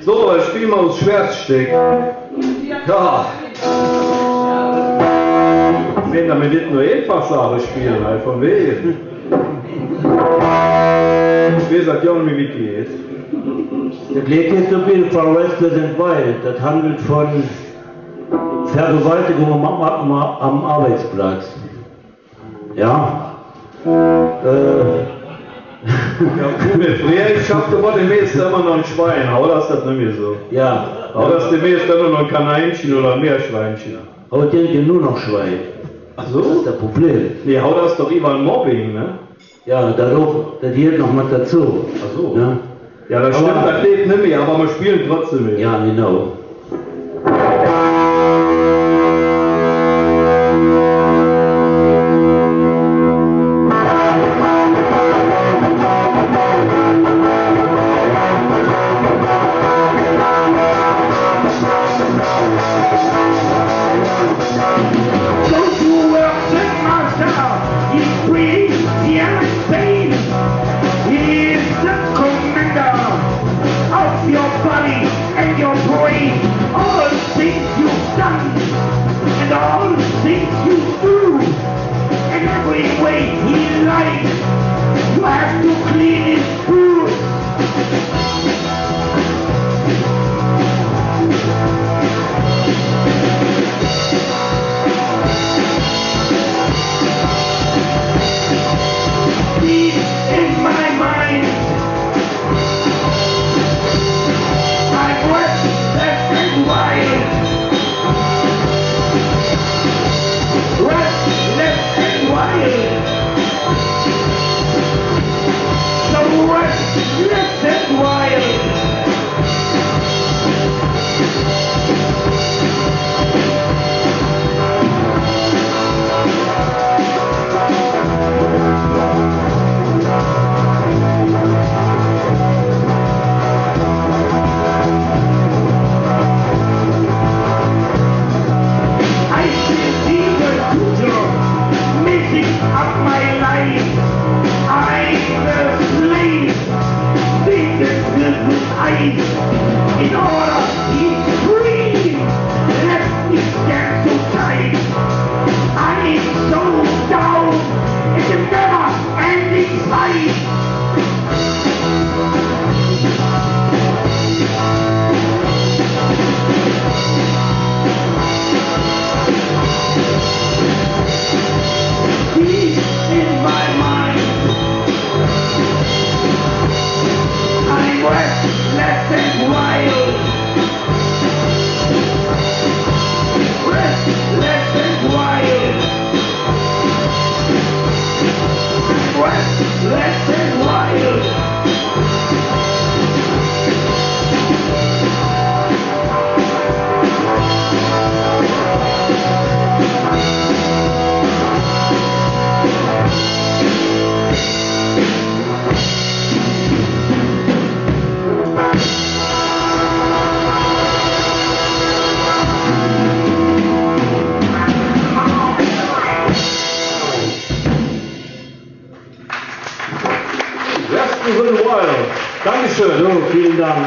So, ich spiel mal aufs Schwertstück. Ja. Ich will damit nicht nur einfach Sachen spielen, halt von wegen. Ich weiß halt ja nicht, wie es geht. Das Lied ist jeden Fall Restless and Wild. Das handelt von Vergewaltigung am Arbeitsplatz. Ja? Äh, Früher ich schaffte aber demnächst immer noch ein Schwein, aber das das nicht mehr so. ja. Aber das ist demnächst immer noch ein Kaninchen oder ein Meerschweinchen. Aber ich denke nur noch Schwein. Ach Das ist das Problem. Nee, hau das doch immer ein Mobbing, ne? Ja, dadurch, das geht noch mal dazu. Ach so. Ja, Ja, das stimmt, das lebt nicht mehr, aber wir spielen trotzdem mehr. ja genau. You know. Wild. Dankeschön. So, vielen Dank.